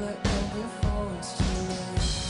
look every forest it's too.